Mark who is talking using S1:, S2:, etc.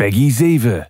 S1: Peggy 7.